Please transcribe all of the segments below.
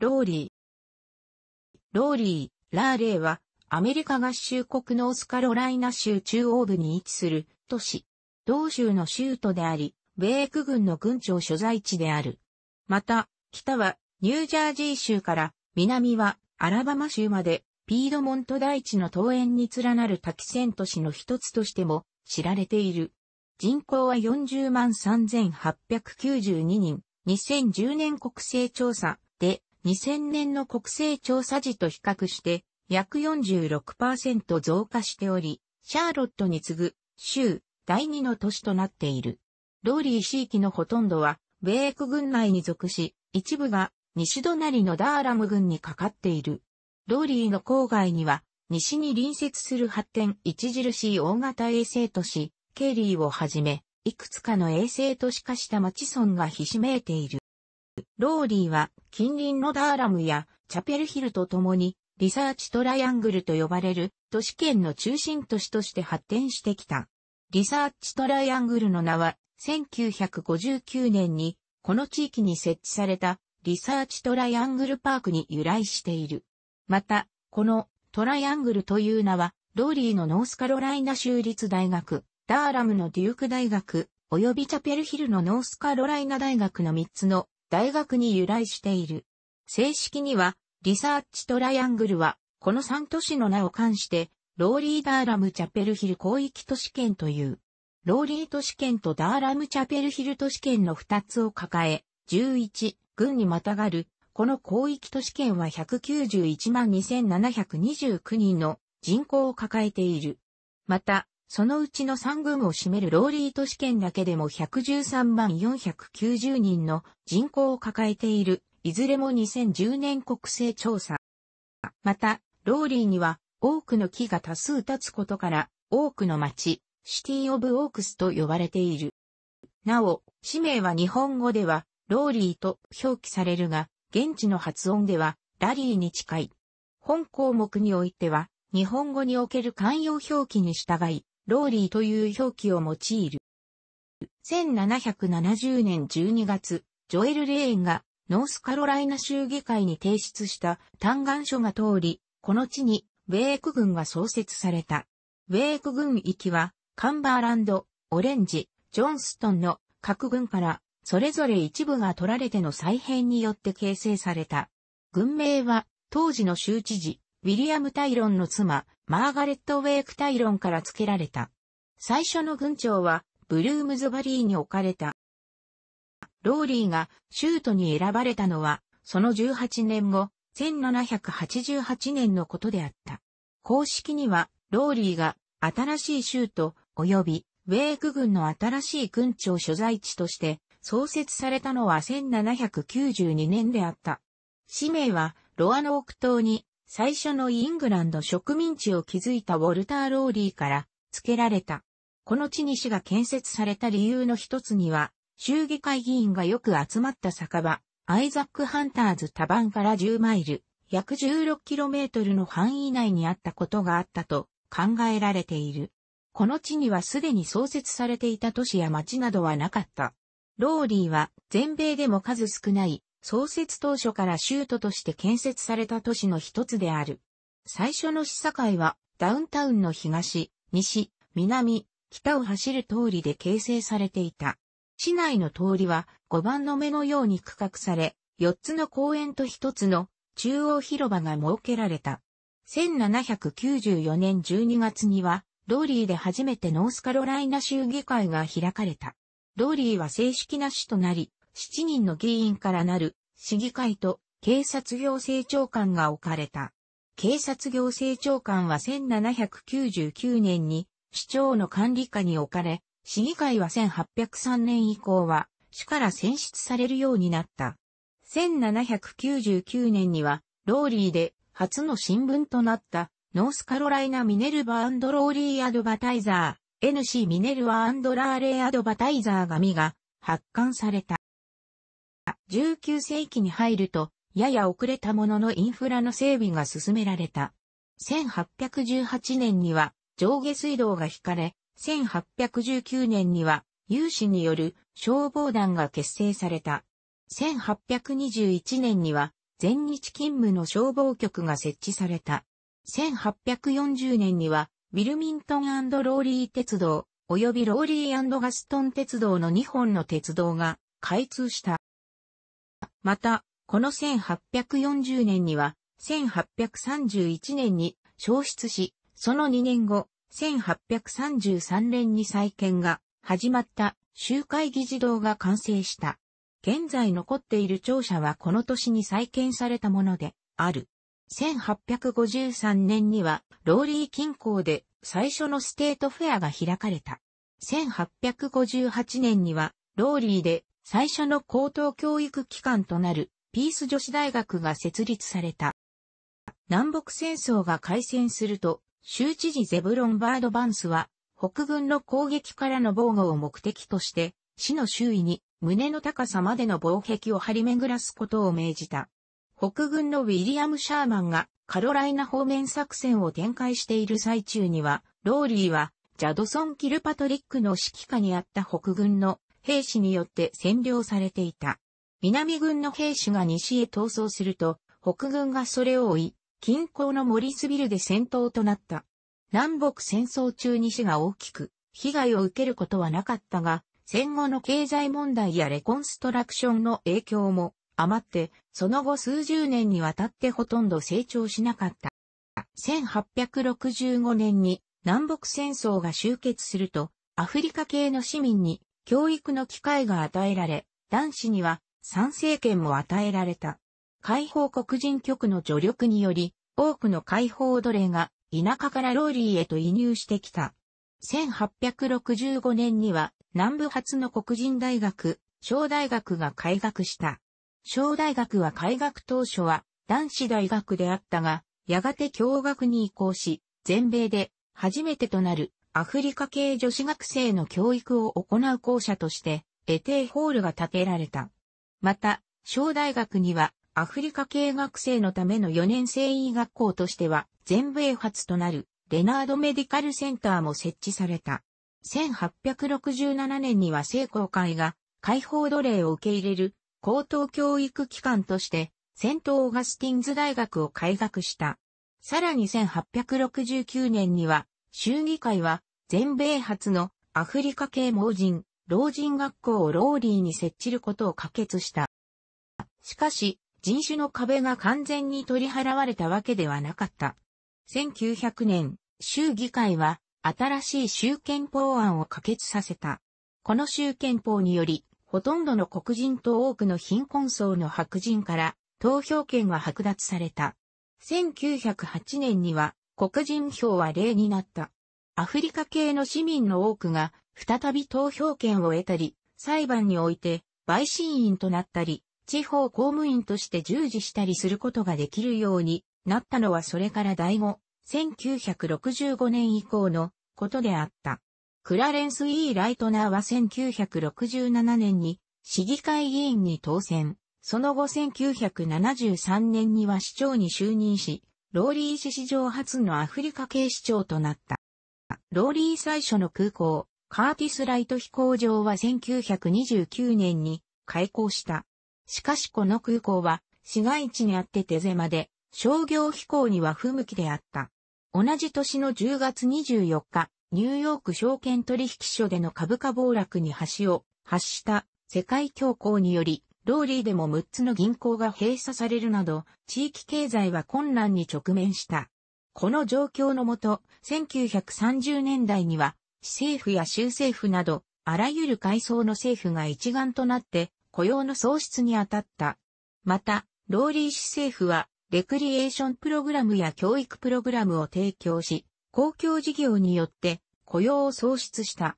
ローリー。ローリー、ラーレーは、アメリカ合衆国ノースカロライナ州中央部に位置する都市。同州の州都であり、ウェイク郡の郡庁所在地である。また、北はニュージャージー州から南はアラバマ州までピードモント台地の東縁に連なる滝線都市の一つとしても知られている。人口は40万3892人。2010年国勢調査で2000年の国勢調査時と比較して約46%増加しており、シャーロットに次ぐ州第2の都市となっている。ローリー地域のほとんどは米区軍内に属し、一部が西隣のダーラム郡にかかっている。ローリーの郊外には、西に隣接する発展著しい大型衛星都市、ケリーをはじめ、いくつかの衛星都市化した町村がひしめいている。ローリーは近隣のダーラムやチャペルヒルと共にリサーチトライアングルと呼ばれる都市圏の中心都市として発展してきた。リサーチトライアングルの名は1959年にこの地域に設置されたリサーチトライアングルパークに由来している。また、このトライアングルという名は、ローリーのノースカロライナ州立大学、ダーラムのデューク大学、及びチャペルヒルのノースカロライナ大学の3つの大学に由来している。正式には、リサーチトライアングルは、この3都市の名を冠して、ローリーダーラムチャペルヒル広域都市圏という。ローリー都市圏とダーラムチャペルヒル都市圏の2つを抱え、11、軍にまたがるこの広域都市圏は191万2729人の人口を抱えている。また、そのうちの3軍を占めるローリー都市圏だけでも113万490人の人口を抱えている、いずれも2010年国勢調査。また、ローリーにはオークの木が多数立つことから、オークの町、City of Oaks と呼ばれている。なお、市名は日本語では、ローリーと表記されるが、現地の発音では、ラリーに近い。本項目においては、日本語における慣用表記に従い、ローリーという表記を用いる。1770年12月、ジョエル・レーンがノースカロライナ州議会に提出した嘆願書が通り、この地にウェーク郡が創設された。ウェーク軍域はカンバーランド、オレンジ、ジョンストンの各軍からそれぞれ一部が取られての再編によって形成された。軍名は、当時の州知事、ウィリアム・タイロンの妻、マーガレット・ウェイク・タイロンから付けられた。最初の軍長は、ブルームズバリーに置かれた。ローリーが州都に選ばれたのは、その18年後、1788年のことであった。公式には、ローリーが新しい州都及びウェーク軍の新しい軍庁所在地として創設されたのは1792年であった。氏名はロアノーク島に最初のイングランド植民地を築いたウォルター・ローリーから付けられた。この地に市が建設された理由の一つには、州議会議員がよく集まった酒場、アイザック・ハンターズ多番から10マイル、約 16km の範囲内にあったことがあったと考えられている。この地にはすでに創設されていた都市や町などはなかった。ローリーは全米でも数少ない創設当初から州都として建設された都市の一つである。最初の市境はダウンタウンの東、西、南、北を走る通りで形成されていた。市内の通りは5番の目のように区画され、4つの公園と1つの中央広場が設けられた。1794年12月には、ローリーで初めてノースカロライナ州議会が開かれた。ローリーは正式な市となり、7人の議員からなる市議会と警察行政長官が置かれた。警察行政長官は1799年に市長の管理下に置かれ、市議会は1803年以降は市から選出されるようになった。1799年にはローリーで初の新聞となったノースカロライナ・ミネルバーローリー・アドバタイザー NC ミネルワラーレアドバタイザー紙が発刊された。19世紀に入ると、やや遅れたもののインフラの整備が進められた。1818年には上下水道が引かれ、1819年には有志による消防団が結成された。1821年には全日勤務の消防局が設置された。1840年には、ウィルミントンローリー鉄道、及びローリーガストン鉄道の2本の鉄道が開通した。また、この1840年には、1831年に消失し、その2年後、1833年に再建が始まった集会議事堂が完成した。現在残っている庁舎はこの年に再建されたものである。1853年にはローリー近郊で最初のステートフェアが開かれた。1858年にはローリーで最初の高等教育機関となるピース女子大学が設立された。南北戦争が開戦すると、州知事ゼブロン・バード・バンスは、北軍の攻撃からの防護を目的として、市の周囲に胸の高さまでの防壁を張り巡らすことを命じた。北軍のウィリアム・シャーマンがカロライナ方面作戦を展開している最中には、ローリーはジャドソン・キルパトリックの指揮下にあった北軍の兵士によって占領されていた。南軍の兵士が西へ逃走すると、北軍がそれを追い、近郊のモリスビルで戦闘となった。南北戦争中に死が大きく、被害を受けることはなかったが、戦後の経済問題やレコンストラクションの影響も余って、その後数十年にわたってほとんど成長しなかった。1865年に南北戦争が終結すると、アフリカ系の市民に教育の機会が与えられ、男子には参政権も与えられた。解放黒人局の助力により、多くの解放奴隷が田舎からローリーへと移入してきた。1865年には南部初の黒人大学、小大学が開学した。小大学は開学当初は男子大学であったが、やがて共学に移行し、全米で初めてとなるアフリカ系女子学生の教育を行う校舎として、エテーホールが建てられた。また、小大学にはアフリカ系学生のための4年生医学校としては全米初となるレナードメディカルセンターも設置された。1867年には聖公会が解放奴隷を受け入れる高等教育機関としてセントオーガスティンズ大学を開学した。さらに1869年には州議会は全米初のアフリカ系盲人、聾人学校をローリーに設置することを可決した。しかし、人種の壁が完全に取り払われたわけではなかった。1900年、州議会は新しい州憲法案を可決させた。この州憲法により、ほとんどの黒人と多くの貧困層の白人から投票権は剥奪された。1908年には黒人票は例になった。アフリカ系の市民の多くが再び投票権を得たり、裁判において陪審員となったり、地方公務員として従事したりすることができるようになったのはそれから第5、1965年以降のことであった。クラレンス・イー・ライトナーは1967年に市議会議員に当選。その後1973年には市長に就任し、ローリー市史上初のアフリカ系市長となった。ローリー最初の空港、カーティスライト飛行場は1929年に開港した。しかしこの空港は市街地にあって手狭で商業飛行には不向きであった。同じ年の10月24日、ニューヨーク証券取引所での株価暴落に橋を発した世界恐慌により、ローリーでも6つの銀行が閉鎖されるなど、地域経済は困難に直面した。この状況のもと、1930年代には、市政府や州政府など、あらゆる階層の政府が一丸となって雇用の創出に当たった。また、ローリー市政府は、レクリエーションプログラムや教育プログラムを提供し、公共事業によって雇用を創出した。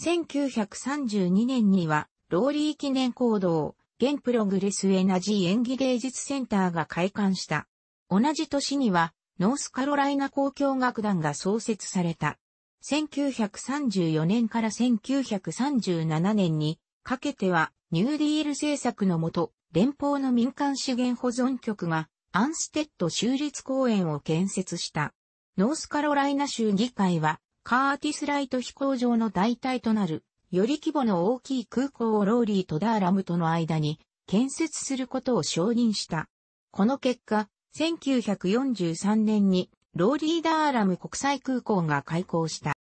1932年には、ローリー記念公堂、現プログレスエナジー演技芸術センターが開館した。同じ年には、ノースカロライナ交響楽団が創設された。1934年から1937年にかけてはニューディール政策のもと、連邦の民間資源保存局がアムステッド州立公園を建設した。ノースカロライナ州議会はカーティスライト飛行場の代替となる、より規模の大きい空港をローリーとダーラムとの間に建設することを承認した。この結果、1943年にローリーダーラム国際空港が開港した。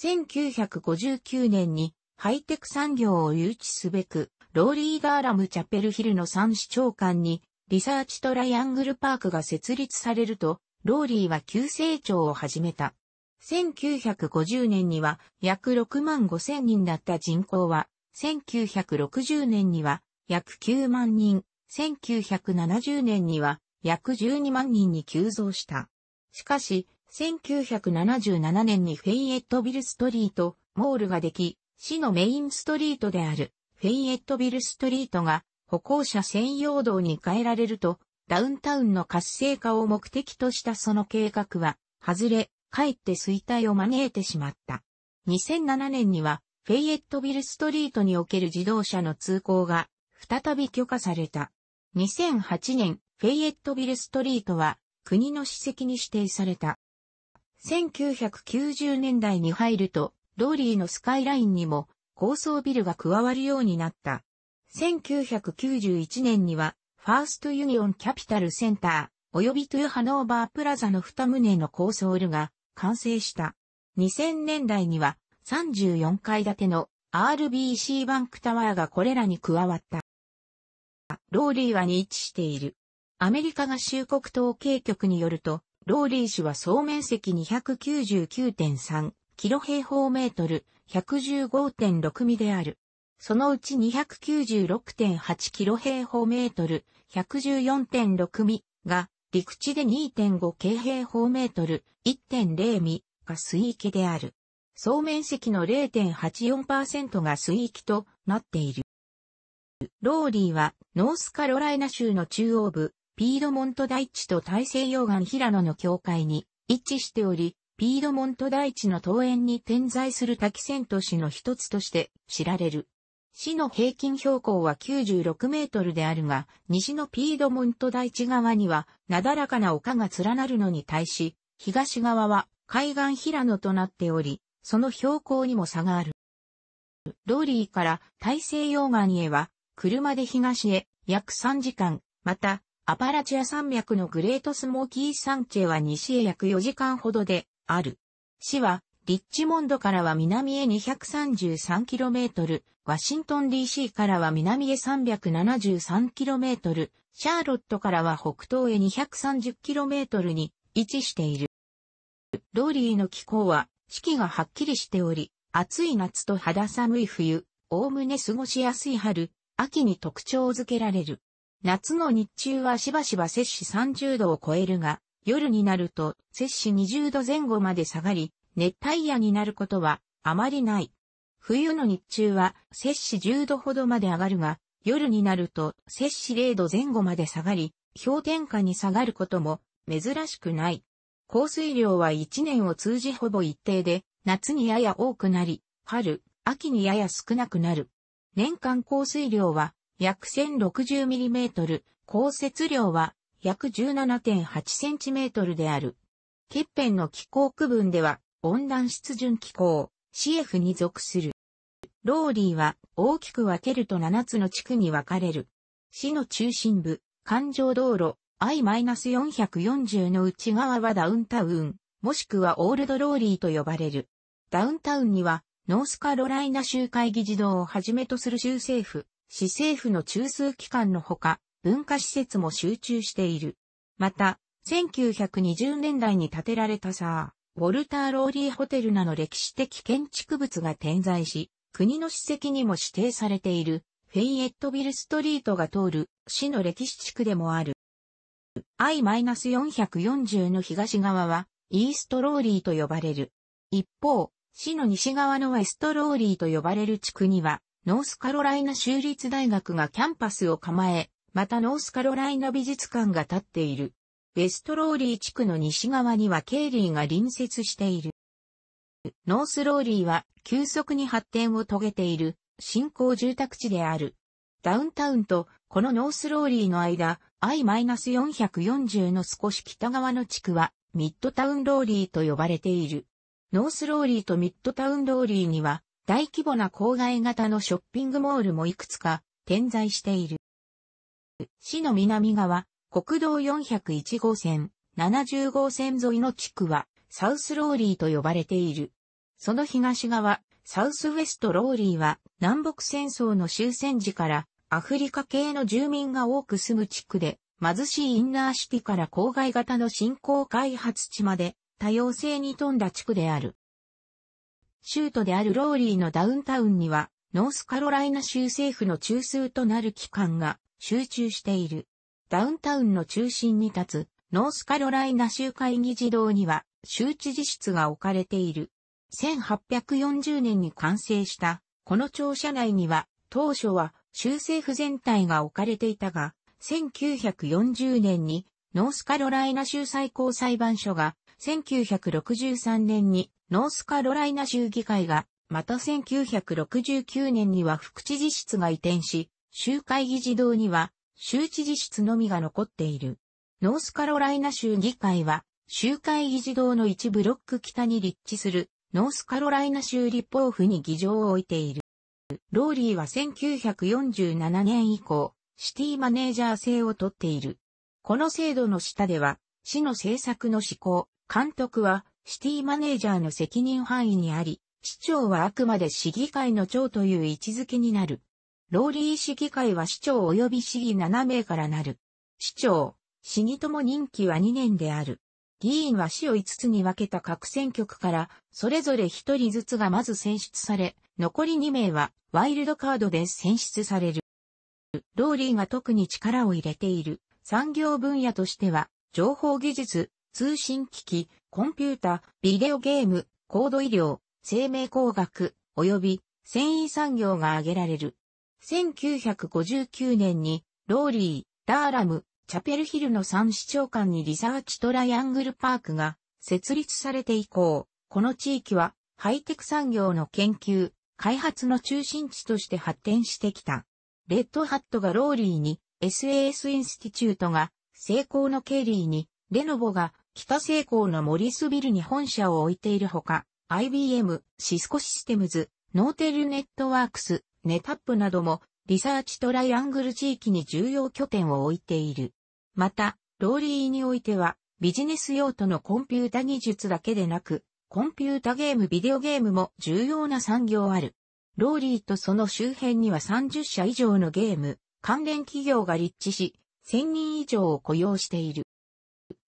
1959年にハイテク産業を誘致すべく、ローリーダーラムチャペルヒルの三市長官にリサーチトライアングルパークが設立されると、ローリーは急成長を始めた。1950年には約6万5千人だった人口は、1960年には約9万人、1970年には約12万人に急増した。しかし、1977年にフェイエットビルストリート、モールができ、市のメインストリートであるフェイエットビルストリートが歩行者専用道に変えられると、ダウンタウンの活性化を目的としたその計画は、外れ、かえって衰退を招いてしまった。2007年には、フェイエットビルストリートにおける自動車の通行が再び許可された。2008年、フェイエットビルストリートは国の史跡に指定された。1990年代に入ると、ローリーのスカイラインにも高層ビルが加わるようになった。1991年には、ファーストユニオンキャピタルセンター、及びトゥーハノーバープラザの二棟の高層ビルが完成した。2000年代には34階建ての RBC バンクタワーがこれらに加わった。ローリーはに位置している。アメリカ合衆国統計局によると、ローリー市は総面積299.3キロ平方メートル、115.6ミである。そのうち296.8キロ平方メートル、114.6ミが陸地で2.5京平方メートル、1.0ミが水域である。総面積の0.84%が水域となっている。ローリーはノースカロライナ州の中央部、ピードモント大地と大西洋岸平野の境界に位置しており、ピードモント大地の東縁に点在する滝線都市の一つとして知られる。市の平均標高は96メートルであるが、西のピードモント大地側には、なだらかな丘が連なるのに対し、東側は海岸平野となっており、その標高にも差がある。ローリーから大西洋岸へは、車で東へ約3時間、また、アパラチア山脈のグレートスモーキー山地へは西へ約4時間ほどである。市はリッチモンドからは南へ 233km、ワシントン DC からは南へ 373km、シャーロットからは北東へ 230km に位置している。ローリーの気候は四季がはっきりしており、暑い夏と肌寒い冬、おおむね過ごしやすい春、秋に特徴づけられる。夏の日中はしばしば摂氏30度を超えるが、夜になると摂氏20度前後まで下がり、熱帯夜になることはあまりない。冬の日中は摂氏10度ほどまで上がるが、夜になると摂氏0度前後まで下がり、氷点下に下がることも珍しくない。降水量は1年を通じほぼ一定で、夏にやや多くなり、春、秋にやや少なくなる。年間降水量は約 1060mm、降雪量は約 17.8cm である。欠片の気候区分では温暖湿潤気候、CF に属する。ローリーは大きく分けると7つの地区に分かれる。市の中心部、環状道路、I-440 の内側はダウンタウン、もしくはオールドローリーと呼ばれる。ダウンタウンには、ノースカロライナ州会議児童をはじめとする州政府、市政府の中枢機関のほか、文化施設も集中している。また、1920年代に建てられたサー、ウォルター・ローリーホテルなど歴史的建築物が点在し、国の史跡にも指定されているフェイエットビルストリートが通る市の歴史地区でもある。I-440 の東側はイーストローリーと呼ばれる。一方、市の西側のウェストローリーと呼ばれる地区には、ノースカロライナ州立大学がキャンパスを構え、またノースカロライナ美術館が建っている。ウェストローリー地区の西側にはケイリーが隣接している。ノースローリーは急速に発展を遂げている新興住宅地である。ダウンタウンとこのノースローリーの間、I-440 の少し北側の地区はミッドタウンローリーと呼ばれている。ノースローリーとミッドタウンローリーには大規模な郊外型のショッピングモールもいくつか点在している。市の南側、国道401号線、70号線沿いの地区は、サウスローリーと呼ばれている。その東側、サウスウェストローリーは、南北戦争の終戦時からアフリカ系の住民が多く住む地区で、貧しいインナーシティから郊外型の新興開発地まで多様性に富んだ地区である。州都であるローリーのダウンタウンには、ノースカロライナ州政府の中枢となる機関が集中している。ダウンタウンの中心に立つノースカロライナ州会議児童には州知事室が置かれている。1840年に完成したこの庁舎内には当初は州政府全体が置かれていたが、1940年にノースカロライナ州最高裁判所が、1963年にノースカロライナ州議会が、また1969年には副知事室が移転し、州会議児童には州知事室のみが残っている。ノースカロライナ州議会は、州会議児童の一ブロック北に立地するノースカロライナ州立法府に議場を置いている。ローリーは1947年以降、シティマネージャー制をとっている。この制度の下では、市の政策の施行、監督はシティマネージャーの責任範囲にあり、市長はあくまで市議会の長という位置づけになる。ローリー市議会は市長及び市議7名からなる。市長、市議とも任期は2年である。議員は市を5つに分けた各選挙区から、それぞれ1人ずつがまず選出され、残り2名はワイルドカードで選出される。ローリーが特に力を入れている産業分野としては、情報技術、通信機器、コンピュータ、ビデオゲーム、高度医療、生命工学、及び繊維産業が挙げられる。1959年に、ローリー、ダーラム、チャペルヒルの3市町間にリサーチトライアングルパークが設立されて以降、この地域はハイテク産業の研究、開発の中心地として発展してきた。レッドハットがローリーに、SAS インスティチュートが、西郊のケリーに、レノボが、北西郊のモリスビルに本社を置いているほか、IBM、シスコシステムズ、ノーテルネットワークス、ネットアップなども、リサーチトライアングル地域に重要拠点を置いている。また、ローリーにおいては、ビジネス用途のコンピュータ技術だけでなく、コンピュータゲーム、ビデオゲームも重要な産業ある。ローリーとその周辺には30社以上のゲーム、関連企業が立地し、1000人以上を雇用している。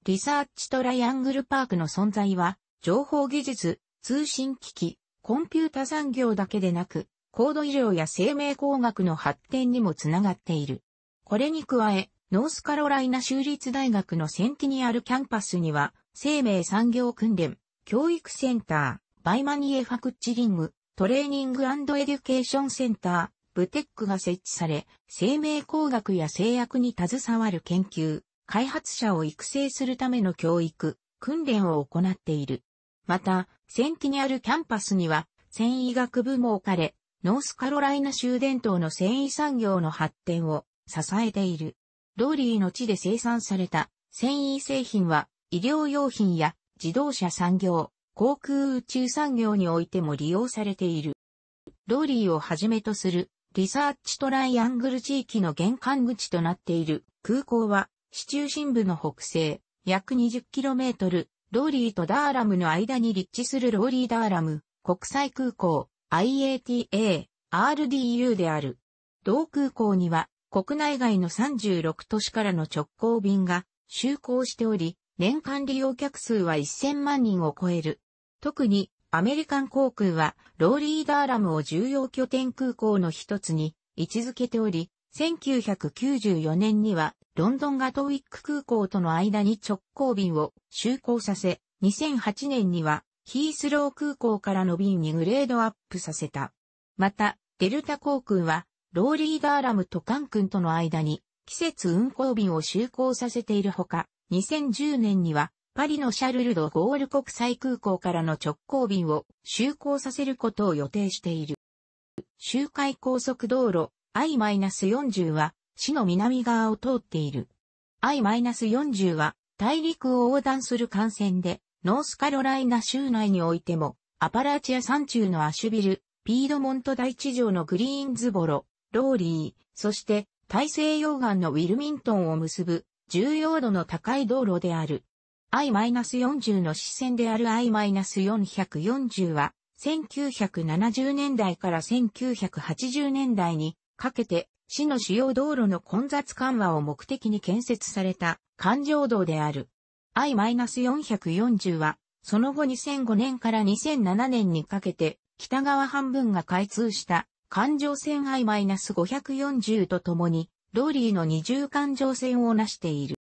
リサーチトライアングルパークの存在は、情報技術、通信機器、コンピュータ産業だけでなく、高度医療や生命工学の発展にもつながっている。これに加え、ノースカロライナ州立大学のセンティニアルキャンパスには、生命産業訓練、教育センター、バイオマニュファクチャリング、トレーニングエデュケーションセンター、ビーテックが設置され、生命工学や製薬に携わる研究、開発者を育成するための教育、訓練を行っている。また、センティニアルキャンパスには、繊維学部も置かれ、ノースカロライナ州伝統の繊維産業の発展を支えている。ローリーの地で生産された繊維製品は、医療用品や自動車産業、航空宇宙産業においても利用されている。ローリーをはじめとするリサーチトライアングル地域の玄関口となっている空港は市中心部の北西約 20km ローリーとダーラムの間に立地するローリーダーラム国際空港 IATA RDU である。同空港には国内外の36都市からの直行便が就航しており、年間利用客数は1000万人を超える。特にアメリカン航空はローリーダーラムを重要拠点空港の一つに位置づけており、1994年にはロンドンガトウィック空港との間に直行便を就航させ、2008年にはヒースロー空港からの便にグレードアップさせた。また、デルタ航空はローリーダーラムとカン君との間に季節運航便を就航させているほか、2010年にはパリのシャルルド・ゴール国際空港からの直行便を就航させることを予定している。周回高速道路 I-40 は市の南側を通っている。I-40 は大陸を横断する幹線で、ノースカロライナ州内においても、アパラチア山中のアシュビル、ピードモント大地上のグリーンズボロ、ローリー、そして大西洋岸のウィルミントンを結ぶ重要度の高い道路である。I-40 の支線である I-440 は、1970年代から1980年代にかけて、市の主要道路の混雑緩和を目的に建設された環状道である。I-440 は、その後2005年から2007年にかけて、北側半分が開通した環状線 I-540 とともに、ローリーの二重環状線を成している。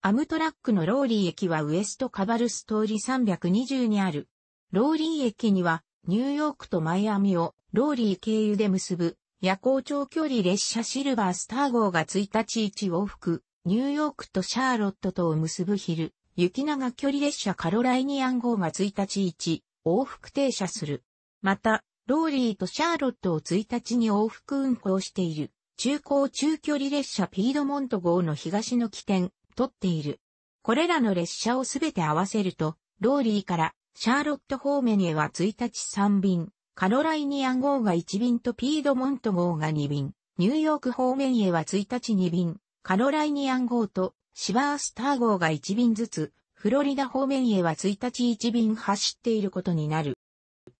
アムトラックのローリー駅はウエストカバラス通り320にある。ローリー駅には、ニューヨークとマイアミをローリー経由で結ぶ夜行長距離列車シルバースター号が1日1往復、ニューヨークとシャーロットとを結ぶ昼行長距離列車カロライニアン号が1日1往復停車する。また、ローリーとシャーロットを1日に往復運行している昼行中距離列車ピードモント号の東の起点となっている。これらの列車をすべて合わせると、ローリーからシャーロット方面へは1日3便、カロライニアン号が1便とピードモント号が2便、ニューヨーク方面へは1日2便、カロライニアン号とシバースター号が1便ずつ、フロリダ方面へは1日1便走っていることになる。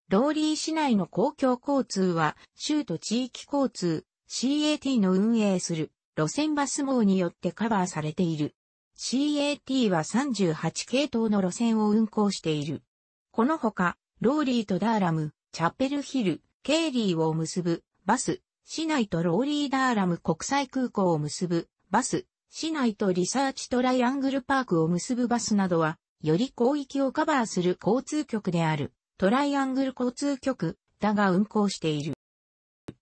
ローリー市内の公共交通は、州と地域交通、CAT の運営する路線バス網によってカバーされている。CAT は38系統の路線を運行している。このほか、ローリーとダーラム、チャペルヒル、ケイリーを結ぶバス、市内とローリーダーラム国際空港を結ぶバス、市内とリサーチトライアングルパークを結ぶバスなどは、より広域をカバーする交通局である。トライアングル交通局だが運行している。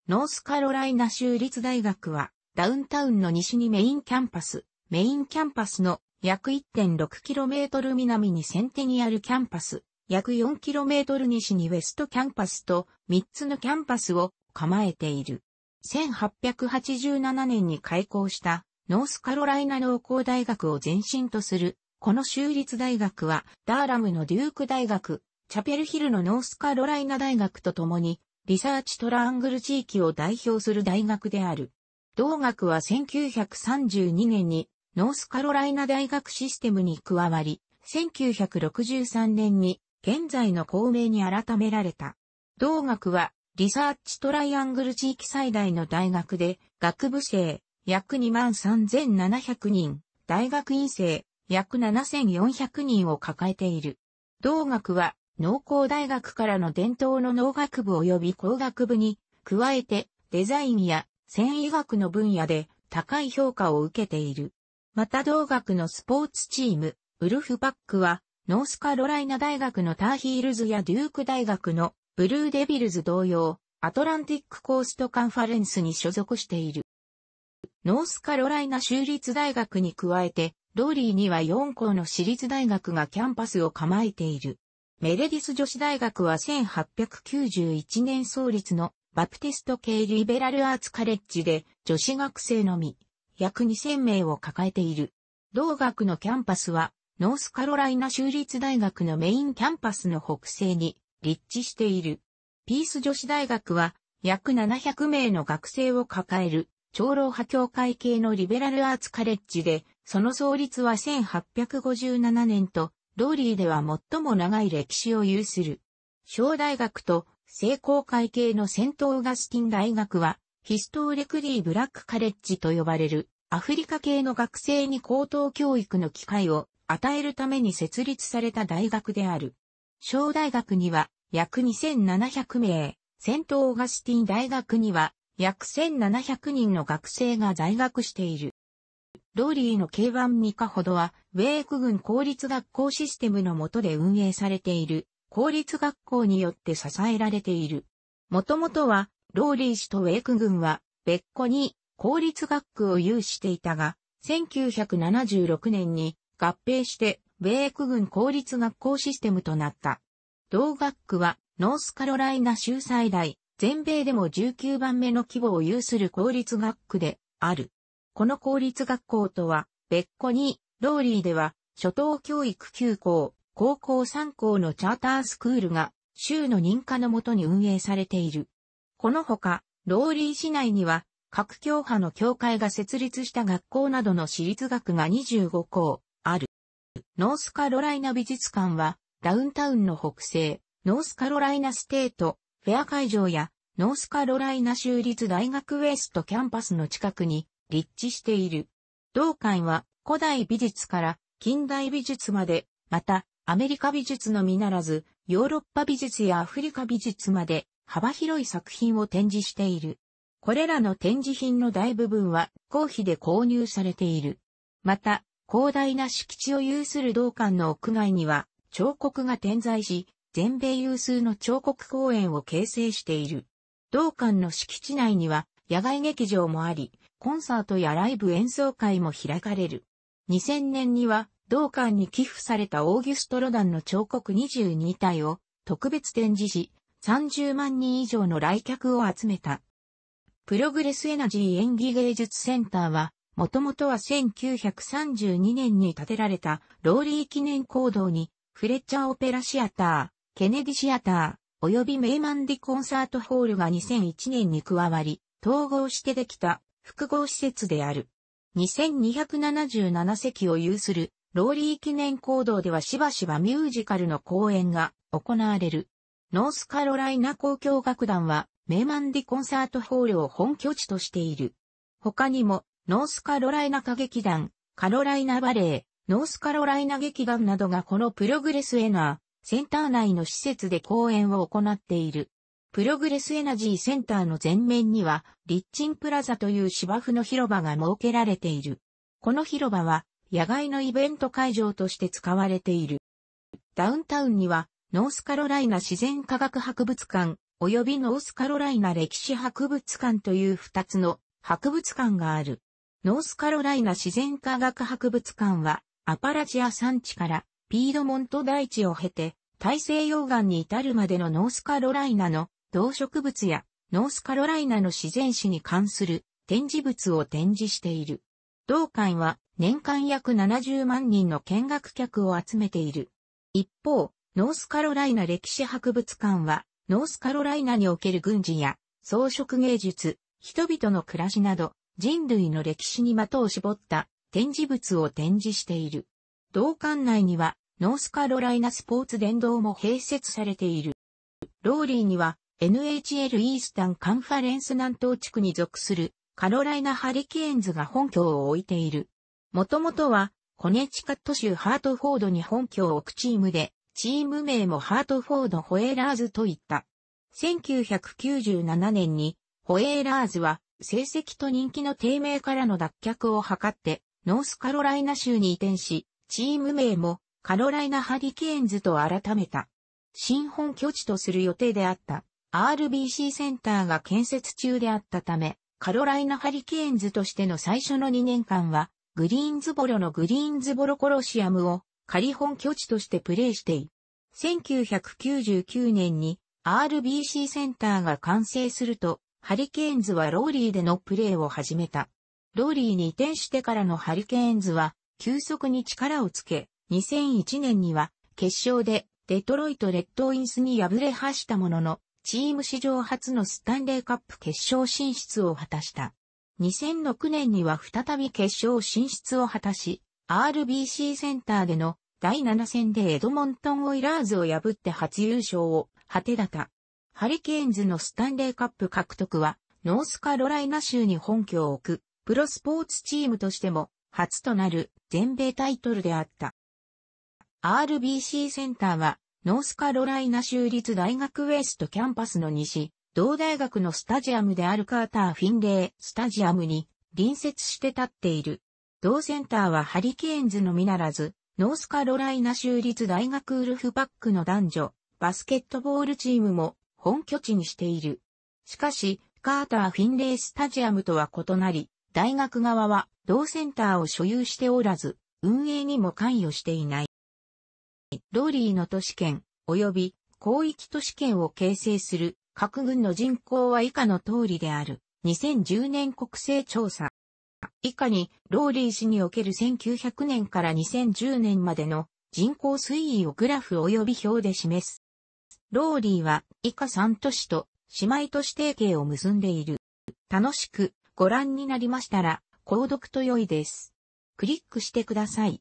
ノースカロライナ州立大学はダウンタウンの西にメインキャンパス、メインキャンパスの約 1.6km 南にセンテニアルキャンパス、約 4km 西にウェストキャンパスと3つのキャンパスを構えている。1887年に開校したノースカロライナ農工大学を前身とするこの州立大学はダーラムのデューク大学、チャペルヒルのノースカロライナ大学とともに、リサーチトラングル地域を代表する大学である。同学は1932年にノースカロライナ大学システムに加わり、1963年に現在の校名に改められた。同学はリサーチトライアングル地域最大の大学で学部生約23,700人、大学院生約7,400人を抱えている。同学は農工大学からの伝統の農学部及び工学部に加えてデザインや繊維学の分野で高い評価を受けている。また同学のスポーツチーム、ウルフパックはノースカロライナ大学のターヒールズやデューク大学のブルーデビルズ同様、アトランティックコーストカンファレンスに所属している。ノースカロライナ州立大学に加えて、ローリーには4校の私立大学がキャンパスを構えている。メレディス女子大学は1891年創立のバプティスト系リベラルアーツカレッジで女子学生のみ約2000名を抱えている。同学のキャンパスはノースカロライナ州立大学のメインキャンパスの北西に立地している。ピース女子大学は約700名の学生を抱える長老派教会系のリベラルアーツカレッジで、その創立は1857年とローリーでは最も長い歴史を有する。小大学と成功会系のセントオーガスティン大学は、ヒストーレクリーブラックカレッジと呼ばれる、アフリカ系の学生に高等教育の機会を与えるために設立された大学である。小大学には約2700名、セントオーガスティン大学には約1700人の学生が在学している。ローリーの K1 ミカほどは、ウェーク軍公立学校システムの下で運営されている、公立学校によって支えられている。もともとは、ローリー氏とウェーク軍は、別個に公立学区を有していたが、1976年に合併して、ウェーク軍公立学校システムとなった。同学区は、ノースカロライナ州最大、全米でも19番目の規模を有する公立学区である。この公立学校とは、別個に、ローリーでは、初等教育9校、高校3校のチャータースクールが、州の認可のもとに運営されている。このほか、ローリー市内には、各教派の教会が設立した学校などの私立学が25校ある。ノースカロライナ美術館はダウンタウンの北西、ノースカロライナステートフェア会場やノースカロライナ州立大学ウェストキャンパスの近くに立地している。同館は古代美術から近代美術まで、またアメリカ美術のみならず、ヨーロッパ美術やアフリカ美術まで幅広い作品を展示している。これらの展示品の大部分は公費で購入されている。また、広大な敷地を有する同館の屋外には彫刻が点在し、全米有数の彫刻公園を形成している。同館の敷地内には野外劇場もあり、コンサートやライブ演奏会も開かれる。2000年には同館に寄付されたオーギュストロダンの彫刻22体を特別展示し、30万人以上の来客を集めた。プログレスエナジー演技芸術センターは、もともとは1932年に建てられたローリー記念講堂に、フレッチャーオペラシアター、ケネディシアター、及びメイマンディコンサートホールが2001年に加わり、統合してできた複合施設である。2277席を有するローリー記念講堂ではしばしばミュージカルの公演が行われる。ノースカロライナ交響楽団はメイマンディコンサートホールを本拠地としている。他にもノースカロライナ歌劇団、カロライナバレエ、ノースカロライナ劇団などがこのプログレスエナー、センター内の施設で公演を行っている。プログレスエナジーセンターの前面には、リッチンプラザという芝生の広場が設けられている。この広場は、野外のイベント会場として使われている。ダウンタウンには、ノースカロライナ自然科学博物館、及びノースカロライナ歴史博物館という二つの博物館がある。ノースカロライナ自然科学博物館は、アパラチア山地からピードモント大地を経て、大西洋岸に至るまでのノースカロライナの動植物やノースカロライナの自然史に関する展示物を展示している。同館は年間約70万人の見学客を集めている。一方、ノースカロライナ歴史博物館は、ノースカロライナにおける軍事や装飾芸術、人々の暮らしなど、人類の歴史に的を絞った展示物を展示している。同館内にはノースカロライナスポーツ殿堂も併設されている。ローリーには NHL イースタンカンファレンス南東地区に属するカロライナハリケーンズが本拠を置いている。もともとはコネチカット州ハートフォードに本拠を置くチームで、チーム名もハートフォードホエーラーズといった。1997年にホエーラーズは成績と人気の低迷からの脱却を図って、ノースカロライナ州に移転し、チーム名もカロライナハリケーンズと改めた。新本拠地とする予定であった RBC センターが建設中であったため、カロライナハリケーンズとしての最初の2年間は、グリーンズボロのグリーンズボロコロシアムを仮本拠地としてプレーしてい、1999年に RBC センターが完成すると、ハリケーンズはローリーでのプレーを始めた。ローリーに移転してからのハリケーンズは、急速に力をつけ、2001年には、決勝で、デトロイト・レッドウィンスに敗れはしたものの、チーム史上初のスタンレーカップ決勝進出を果たした。2006年には再び決勝進出を果たし、RBC センターでの第7戦でエドモントン・オイラーズを破って初優勝を果てだた。ハリケーンズのスタンレーカップ獲得は、ノースカロライナ州に本拠を置く、プロスポーツチームとしても、初となる全米タイトルであった。RBC センターは、ノースカロライナ州立大学ウェストキャンパスの西、同大学のスタジアムであるカーター・フィンレースタジアムに隣接して立っている。同センターはハリケーンズのみならず、ノースカロライナ州立大学ウルフパックの男女、バスケットボールチームも本拠地にしている。しかし、カーター・フィンレースタジアムとは異なり、大学側は同センターを所有しておらず、運営にも関与していない。ローリーの都市圏、及び広域都市圏を形成する各軍の人口は以下の通りである。2010年国勢調査。以下に、ローリー氏における1900年から2010年までの人口推移をグラフ及び表で示す。ローリーは以下3都市と姉妹都市提携を結んでいる。楽しく、ご覧になりましたら、購読と良いです。クリックしてください。